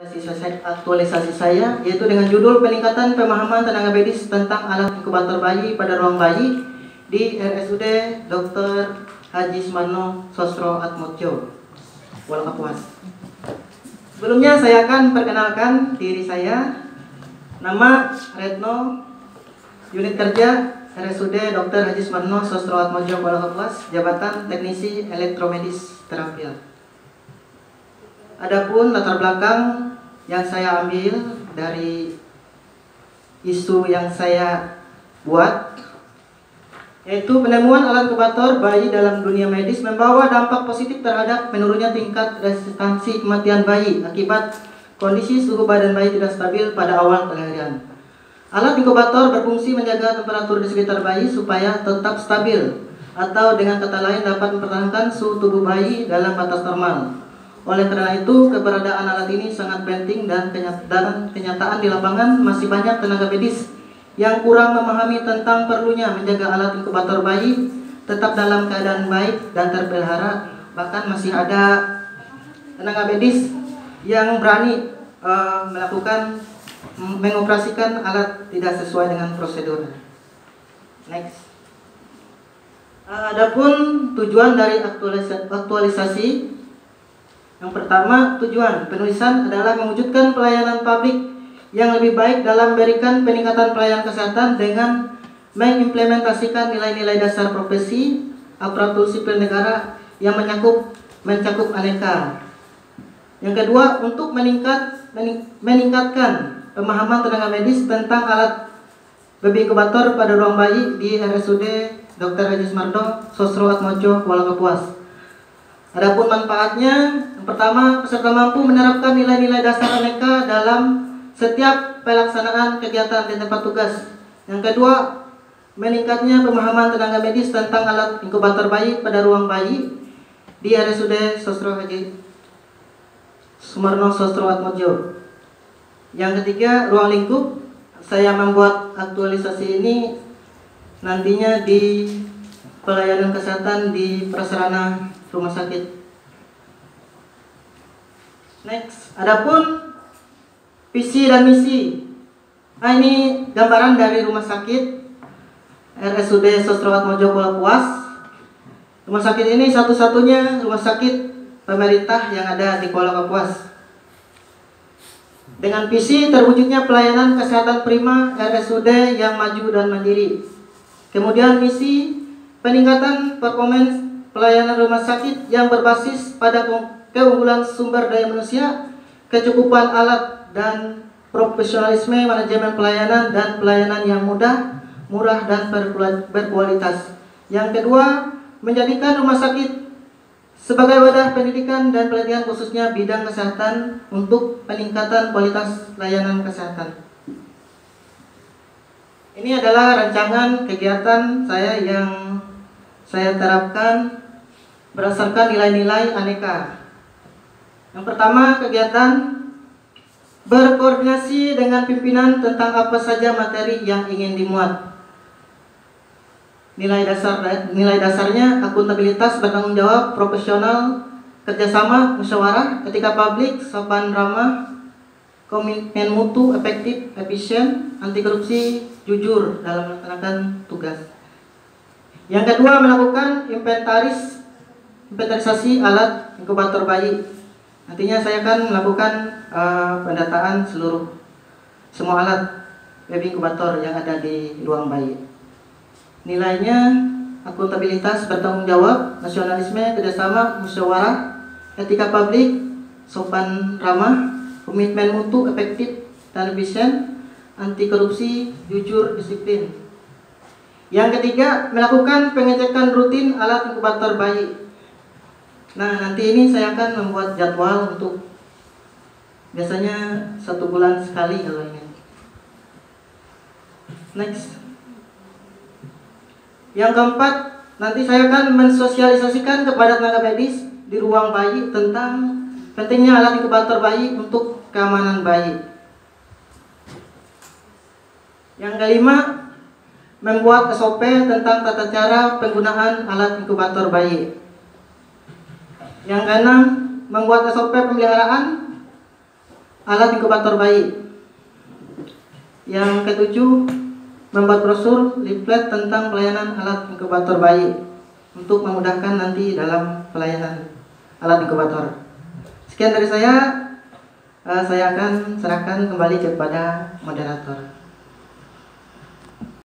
Aktualisasi, saya yaitu dengan judul peningkatan pemahaman tenaga medis tentang alat inkubator bayi pada ruang bayi di RSUD Dr. Haji Sumarno Sosro Atmotjo, Kuala Kapuas. Sebelumnya saya akan perkenalkan diri saya. Nama Retno, unit kerja RSUD Dr. Haji Sumarno Sosro Atmotjo, Kuala Kapuas, jabatan teknisi elektromedis terapial. Adapun latar belakang yang saya ambil dari isu yang saya buat yaitu penemuan alat inkubator bayi dalam dunia medis membawa dampak positif terhadap menurunnya tingkat resistansi kematian bayi akibat kondisi suhu badan bayi tidak stabil pada awal kelahiran. Alat inkubator berfungsi menjaga temperatur di sekitar bayi supaya tetap stabil atau dengan kata lain dapat mempertahankan suhu tubuh bayi dalam batas normal. Oleh karena itu, keberadaan alat ini sangat penting dan kenyataan, kenyataan di lapangan masih banyak tenaga medis yang kurang memahami tentang perlunya menjaga alat inkubator bayi tetap dalam keadaan baik dan terpelihara. Bahkan masih ada tenaga medis yang berani uh, melakukan mengoperasikan alat tidak sesuai dengan prosedur. Next. Uh, adapun tujuan dari aktualisasi yang pertama, tujuan penulisan adalah mewujudkan pelayanan publik yang lebih baik dalam memberikan peningkatan pelayanan kesehatan dengan mengimplementasikan nilai-nilai dasar profesi aparatur sipil negara yang mencakup mencakup aneka. Yang kedua, untuk meningkat meningkatkan pemahaman tenaga medis tentang alat baby inkubator pada ruang bayi di RSUD Dr. Haji Sumardo, Sosro Atmojo, Kuala Kapuas. Adapun manfaatnya, yang pertama, peserta mampu menerapkan nilai-nilai dasar aneka dalam setiap pelaksanaan kegiatan di tempat tugas. Yang kedua, meningkatnya pemahaman tenaga medis tentang alat inkubator bayi pada ruang bayi di RSUD Sosro Haji Sumarno Sosro Atmojo. Yang ketiga, ruang lingkup. Saya membuat aktualisasi ini nantinya di pelayanan kesehatan di prasarana rumah sakit. Next, adapun visi dan misi. Nah, ini gambaran dari rumah sakit RSUD Sostrawat Mojo Pulau Puas. Rumah sakit ini satu-satunya rumah sakit pemerintah yang ada di Kuala Kapuas. Dengan visi terwujudnya pelayanan kesehatan prima RSUD yang maju dan mandiri. Kemudian misi peningkatan performance pelayanan rumah sakit yang berbasis pada keunggulan sumber daya manusia, kecukupan alat dan profesionalisme manajemen pelayanan dan pelayanan yang mudah, murah dan berkualitas. Yang kedua, menjadikan rumah sakit sebagai wadah pendidikan dan pelatihan khususnya bidang kesehatan untuk peningkatan kualitas layanan kesehatan. Ini adalah rancangan kegiatan saya yang saya terapkan berdasarkan nilai-nilai aneka. Yang pertama, kegiatan berkoordinasi dengan pimpinan tentang apa saja materi yang ingin dimuat. Nilai dasar nilai dasarnya akuntabilitas, bertanggung jawab, profesional, kerjasama, musyawarah, etika publik, sopan ramah, komitmen mutu, efektif, efisien, anti korupsi, jujur dalam melaksanakan tugas. Yang kedua melakukan inventaris inventarisasi alat inkubator bayi. Nantinya saya akan melakukan uh, pendataan seluruh semua alat baby inkubator yang ada di ruang bayi. Nilainya akuntabilitas, bertanggung jawab, nasionalisme, kerjasama, musyawarah, etika publik, sopan ramah, komitmen mutu, efektif dan efisien, anti korupsi, jujur, disiplin. Yang ketiga, melakukan pengecekan rutin alat inkubator bayi. Nah, nanti ini saya akan membuat jadwal untuk biasanya satu bulan sekali kalau ini. Next. Yang keempat, nanti saya akan mensosialisasikan kepada tenaga medis di ruang bayi tentang pentingnya alat inkubator bayi untuk keamanan bayi. Yang kelima, membuat SOP tentang tata cara penggunaan alat inkubator bayi. Yang keenam, membuat SOP pemeliharaan alat inkubator bayi. Yang ketujuh, membuat brosur leaflet tentang pelayanan alat inkubator bayi untuk memudahkan nanti dalam pelayanan alat inkubator. Sekian dari saya, eh, saya akan serahkan kembali kepada moderator.